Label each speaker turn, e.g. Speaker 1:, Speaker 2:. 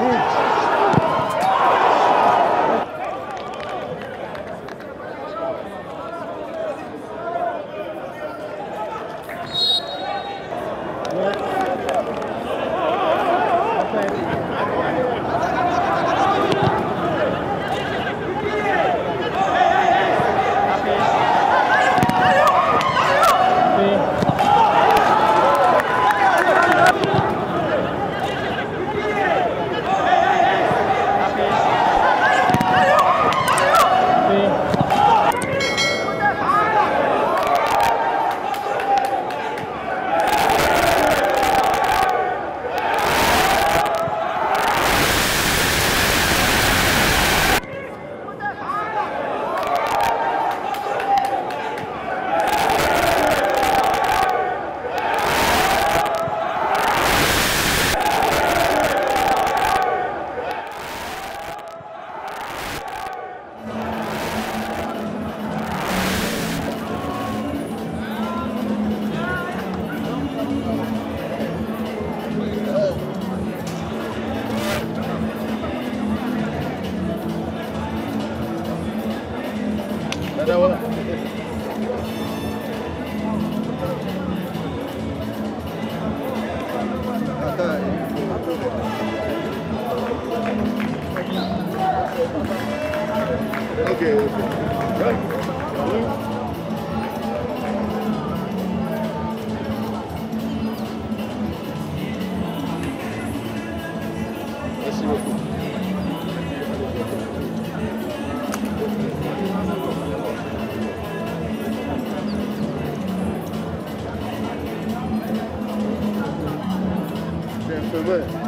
Speaker 1: Curte. Okay. okay. Merci beaucoup. C'est un peu way.